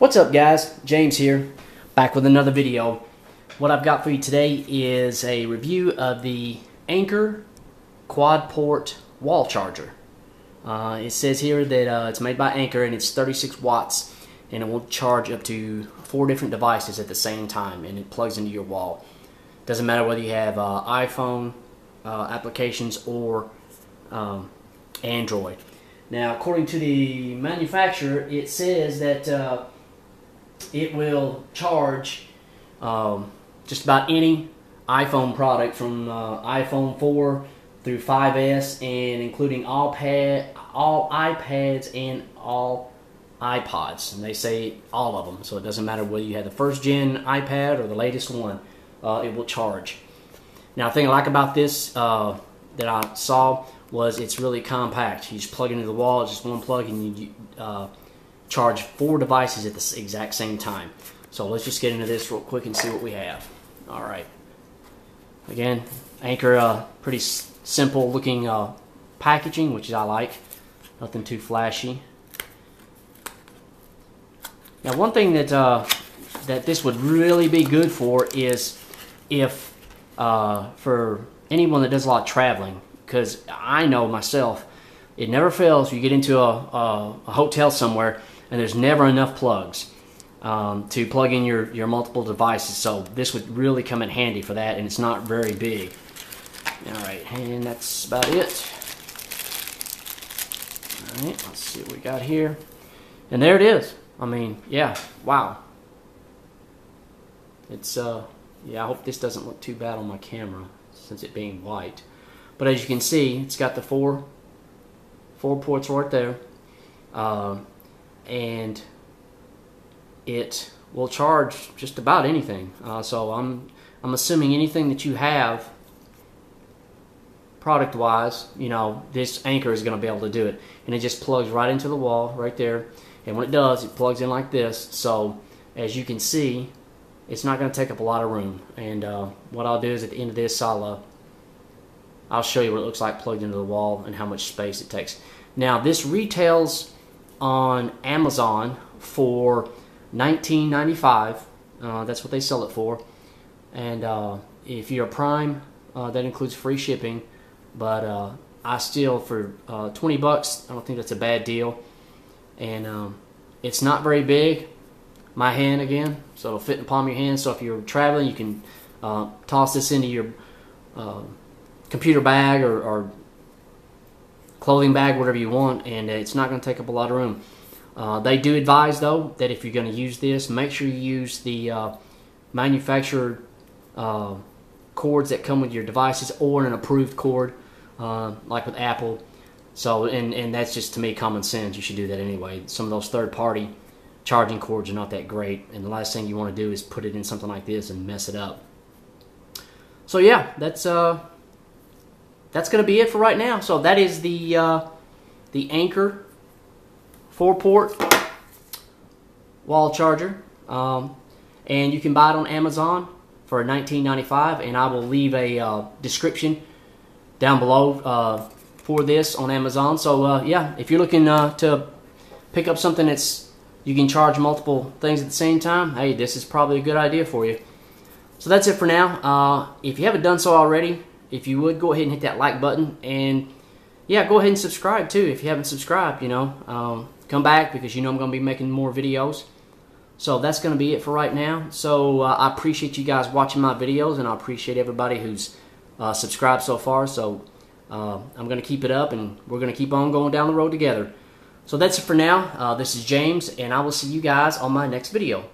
What's up guys? James here, back with another video. What I've got for you today is a review of the Anker quad port wall charger. Uh, it says here that uh, it's made by Anker and it's 36 watts and it will charge up to four different devices at the same time and it plugs into your wall. Doesn't matter whether you have uh, iPhone uh, applications or um, Android. Now, according to the manufacturer, it says that uh, it will charge um, just about any iPhone product from uh, iPhone 4 through 5S and including all pad, all iPads and all iPods. And they say all of them, so it doesn't matter whether you have the first gen iPad or the latest one, uh, it will charge. Now, the thing I like about this uh, that I saw was it's really compact. You just plug it into the wall, it's just one plug, and you uh, charge four devices at the exact same time. So let's just get into this real quick and see what we have. All right. Again, Anker, uh, pretty simple looking uh, packaging, which I like. Nothing too flashy. Now, one thing that uh, that this would really be good for is if uh, for anyone that does a lot of traveling, because I know myself, it never fails. You get into a, a, a hotel somewhere, and there's never enough plugs um, to plug in your, your multiple devices. So this would really come in handy for that, and it's not very big. All right, and that's about it. All right, let's see what we got here. And there it is. I mean, yeah, wow. It's, uh, yeah, I hope this doesn't look too bad on my camera since it being white. But as you can see, it's got the four, four ports right there. Uh, and it will charge just about anything. Uh, so I'm, I'm assuming anything that you have product wise, you know, this Anker is going to be able to do it. And it just plugs right into the wall right there. And when it does, it plugs in like this. So as you can see, it's not going to take up a lot of room. And uh, what I'll do is at the end of this, I'll, uh, I'll show you what it looks like plugged into the wall and how much space it takes. Now this retails on Amazon for 19.95. Uh, that's what they sell it for. And uh, if you're a Prime, uh, that includes free shipping. But uh, I still for 20 bucks, I don't think that's a bad deal and um, it's not very big. My hand again, so it'll fit in the palm of your hand. So if you're traveling, you can uh, toss this into your uh, computer bag or, or, clothing bag, whatever you want, and it's not going to take up a lot of room. Uh, they do advise though that if you're going to use this, make sure you use the uh, manufacturer uh, cords that come with your devices or an approved cord, uh, like with Apple so, and, and that's just to me common sense. You should do that anyway. Some of those third party charging cords are not that great, and the last thing you want to do is put it in something like this and mess it up. So yeah, that's uh, that's gonna be it for right now. So that is the uh, the Anker four port wall charger, um, and you can buy it on Amazon for $19.95, and I will leave a uh, description down below uh, for this on Amazon. So uh, yeah, if you're looking uh, to pick up something that's you can charge multiple things at the same time, hey, this is probably a good idea for you. So that's it for now. Uh, if you haven't done so already, if you would go ahead and hit that like button and yeah, go ahead and subscribe too if you haven't subscribed. You know, um, come back because you know I'm going to be making more videos. So that's going to be it for right now. So uh, I appreciate you guys watching my videos, and I appreciate everybody who's uh, subscribed so far. So uh, I'm going to keep it up and we're going to keep on going down the road together. So that's it for now. Uh, this is James, and I will see you guys on my next video.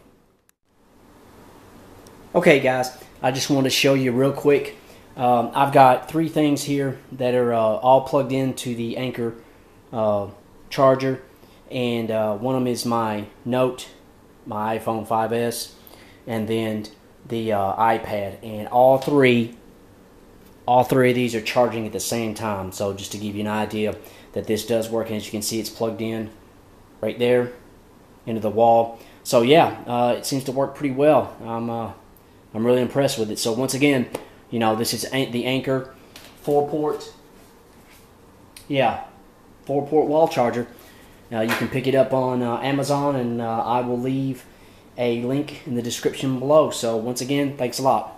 Okay, guys, I just want to show you real quick. Um, I've got three things here that are uh, all plugged into the Anker uh, charger, and uh, one of them is my Note, my iPhone 5S, and then the uh, iPad, and all three all three of these are charging at the same time. So just to give you an idea that this does work, and as you can see, it's plugged in right there into the wall. So yeah, uh, it seems to work pretty well. I'm uh, I'm really impressed with it. So once again, you know, this is the Anker four port, yeah, four port wall charger. Uh, you can pick it up on uh, Amazon, and uh, I will leave a link in the description below. So once again, thanks a lot.